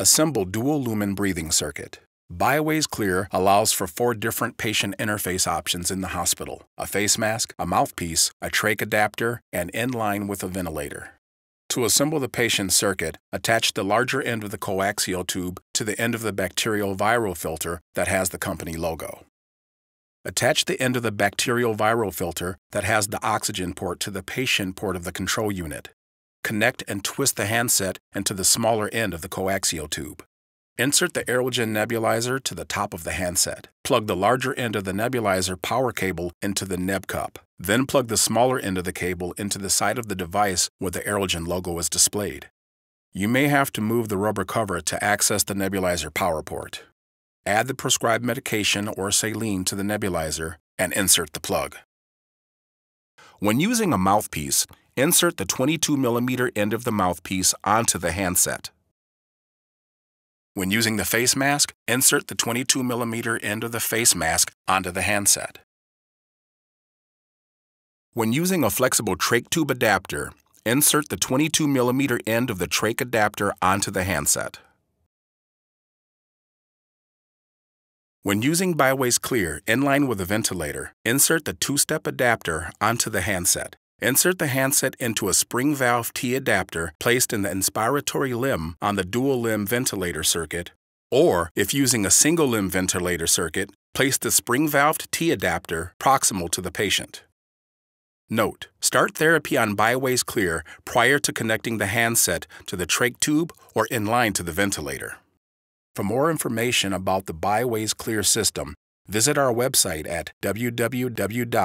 Assemble dual lumen breathing circuit. BiWaze Clear allows for four different patient interface options in the hospital a face mask, a mouthpiece, a trach adapter, and in line with a ventilator. To assemble the patient circuit, attach the larger end of the coaxial tube to the end of the bacterial viral filter that has the company logo. Attach the end of the bacterial viral filter that has the oxygen port to the patient port of the control unit. Connect and twist the handset into the smaller end of the coaxial tube. Insert the Aerogen nebulizer to the top of the handset. Plug the larger end of the nebulizer power cable into the neb cup. Then plug the smaller end of the cable into the side of the device where the Aerogen logo is displayed. You may have to move the rubber cover to access the nebulizer power port. Add the prescribed medication or saline to the nebulizer and insert the plug. When using a mouthpiece, insert the 22 mm end of the mouthpiece onto the handset. When using the face mask, insert the 22 mm end of the face mask onto the handset. When using a flexible trach tube adapter, insert the 22 mm end of the trach adapter onto the handset. When using BiWaze Clear in line with a ventilator, insert the two-step adapter onto the handset. Insert the handset into a spring valve T adapter placed in the inspiratory limb on the dual limb ventilator circuit, or if using a single limb ventilator circuit, place the spring valved T adapter proximal to the patient. Note, start therapy on BiWaze Clear prior to connecting the handset to the trach tube or in line to the ventilator. For more information about the BiWaze Clear system, visit our website at www.abmrc.com.